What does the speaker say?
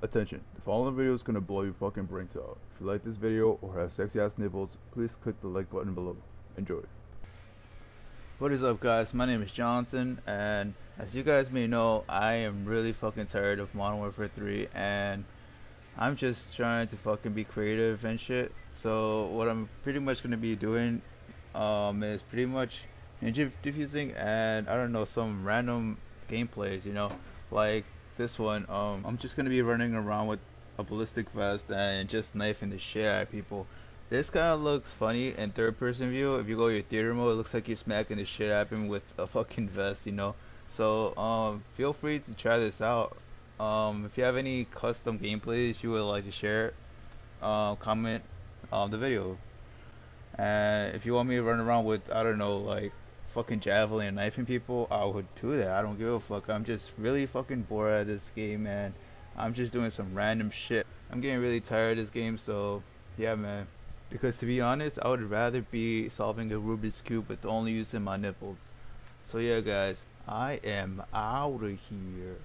Attention, the following video is gonna blow your fucking brains out. If you like this video or have sexy ass nipples, please click the like button below. Enjoy. What is up guys, my name is Johnsin and as you guys may know, I am really fucking tired of Modern Warfare 3 and I'm just trying to fucking be creative and shit. So what I'm pretty much gonna be doing um, is pretty much diffusing and I don't know some random gameplays, you know, like this one. Um, I'm just gonna be running around with a ballistic vest and just knifing the shit out of people. This kind of looks funny in third person view. If you go your theater mode, it looks like you're smacking the shit out of him with a fucking vest, you know. So um, feel free to try this out. Um, if you have any custom gameplays you would like to share, uh, comment on the video. And if you want me to run around with, I don't know, like fucking javelin and knifing people, I would do that. I don't give a fuck. I'm just really fucking bored at this game, man. I'm just doing some random shit. I'm getting really tired of this game, so yeah, man. Because to be honest, I would rather be solving a Rubik's Cube with only using my nipples. So yeah, guys, I am out of here.